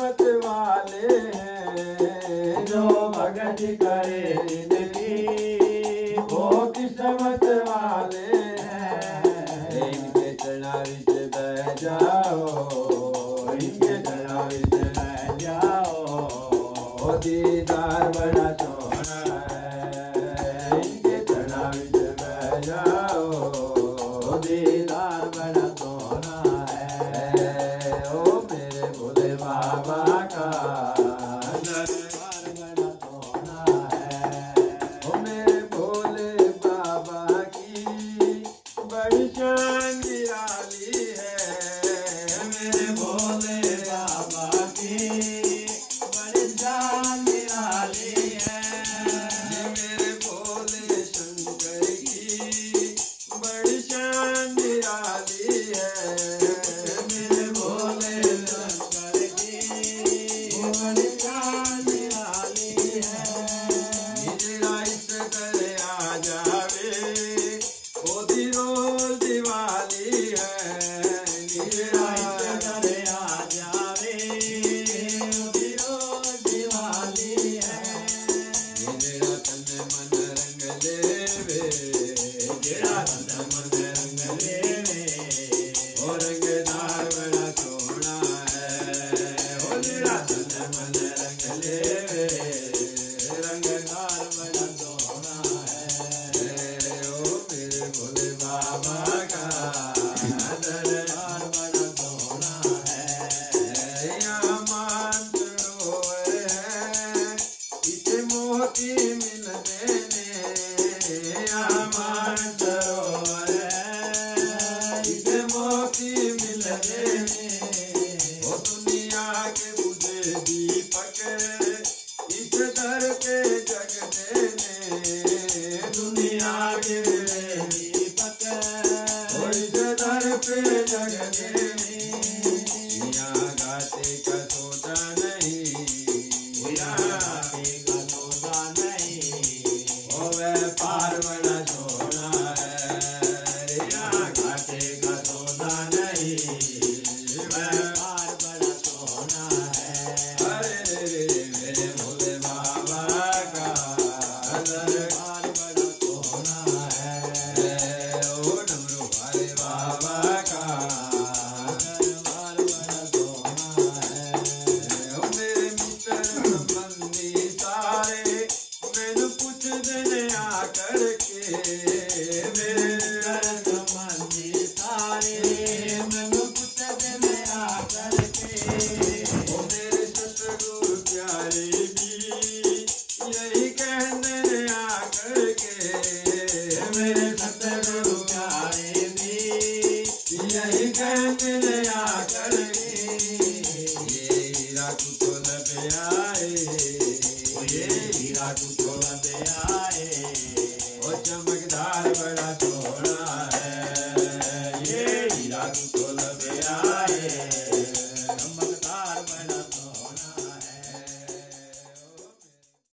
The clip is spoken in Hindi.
मत वाले हैं, जो भगत करे वो किस्मत वाले हैं। इनके चढ़ा बह जाओ इनके बह जाओ। दीदार बना तो इनके चढ़ा बह जाओ। दीदार minute. gece gelirim पकड़ के मेरा समझे तारे मन पुस्तक में मेरे सतगुरु प्यारे भी यही कहने आकर के मेरे सतगुरु प्यारे भी यही कहने आकर के ये हीरा न पे and